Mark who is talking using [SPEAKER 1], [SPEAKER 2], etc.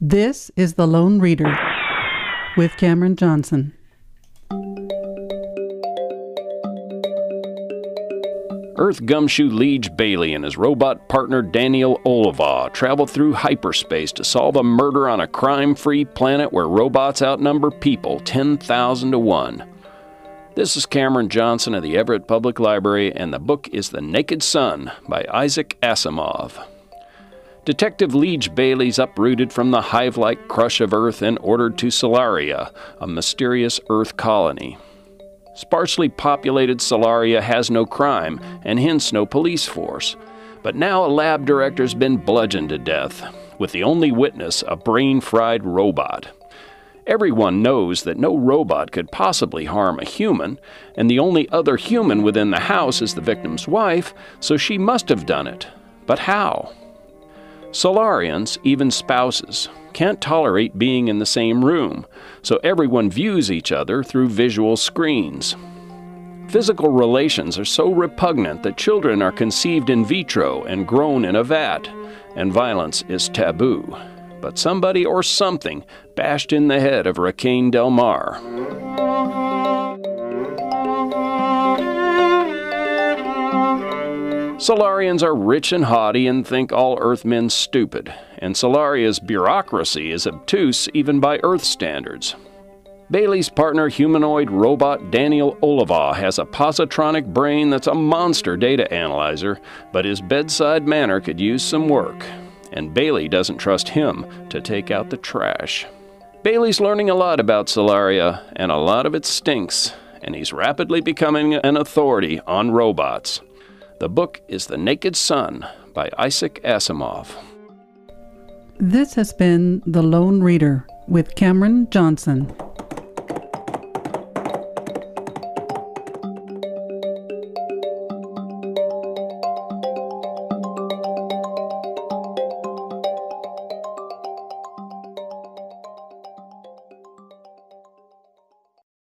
[SPEAKER 1] This is The Lone Reader with Cameron Johnson.
[SPEAKER 2] Earth gumshoe Lije Baley and his robot partner Daneel Olivaw travel through hyperspace to solve a murder on a crime free planet where robots outnumber people 10,000 to 1. This is Cameron Johnson of the Everett Public Library, and the book is The Naked Sun by Isaac Asimov. Detective Lije Baley's uprooted from the hive like crush of Earth and ordered to Solaria, a mysterious Earth colony. Sparsely populated Solaria has no crime, and hence no police force. But now a lab director's been bludgeoned to death, with the only witness a brain fried robot. Everyone knows that no robot could possibly harm a human, and the only other human within the house is the victim's wife, so she must have done it. But how? Solarians, even spouses, can't tolerate being in the same room, so everyone views each other through visual screens. Physical relations are so repugnant that children are conceived in vitro and grown in a vat, and violence is taboo. But somebody or something bashed in the head of Raquel Delmarre. Solarians are rich and haughty and think all Earthmen stupid, and Solaria's bureaucracy is obtuse even by Earth standards. Baley's partner humanoid robot Daneel Olivaw has a positronic brain that's a monster data analyzer, but his bedside manner could use some work, and Baley doesn't trust him to take out the trash. Baley's learning a lot about Solaria, and a lot of it stinks, and he's rapidly becoming an authority on robots. The book is The Naked Sun by Isaac Asimov.
[SPEAKER 1] This has been The Lone Reader with Cameron Johnson.